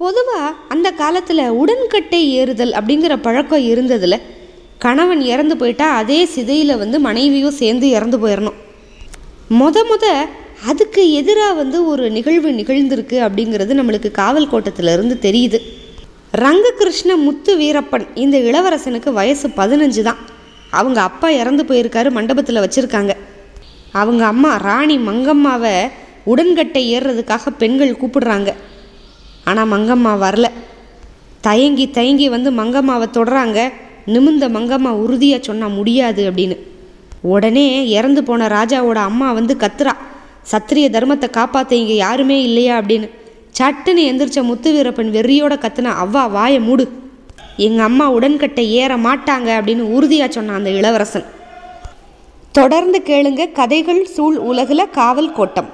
பொதுவாக அந்த காலத்தில் உடன்கட்டை ஏறுதல் அப்படிங்கிற பழக்கம் இருந்ததில் கணவன் இறந்து போயிட்டா அதே சிதையில் வந்து மனைவியும் சேர்ந்து இறந்து போயிடணும் முத முத அதுக்கு எதிராக வந்து ஒரு நிகழ்வு நிகழ்ந்திருக்கு அப்படிங்கிறது நம்மளுக்கு காவல் கோட்டத்திலிருந்து தெரியுது. ரங்ககிருஷ்ண முத்து வீரப்பன் இந்த இளவரசனுக்கு வயசு பதினஞ்சு தான். அவங்க அப்பா இறந்து போயிருக்காரு மண்டபத்தில் வச்சுருக்காங்க. அவங்க அம்மா ராணி மங்கம்மாவை உடன்கட்டை ஏறுறதுக்காக பெண்கள் கூப்பிடுறாங்க. ஆனால் மங்கம்மா வரல. தயங்கி தயங்கி வந்து மங்கம்மாவை தொடுறாங்க. நிமிந்த மங்கம்மா உறுதியாக சொன்னால் முடியாது அப்படின்னு. உடனே இறந்து போன ராஜாவோட அம்மா வந்து கத்துறா. சத்திரிய தர்மத்தை காப்பாற்ற இங்கே யாருமே இல்லையா அப்படின்னு. சட்டுன்னு எந்திரிச்ச முத்து வீரப்பன் வெறியோட கத்துனா அவ்வா வாயை மூடு. எங்கள் அம்மா உடன்கட்டை ஏற மாட்டாங்க அப்படின்னு உறுதியாக சொன்னான் அந்த இளவரசன். தொடர்ந்து கேளுங்க கதைகள் சூழ் உலகில் காவல் கோட்டம்.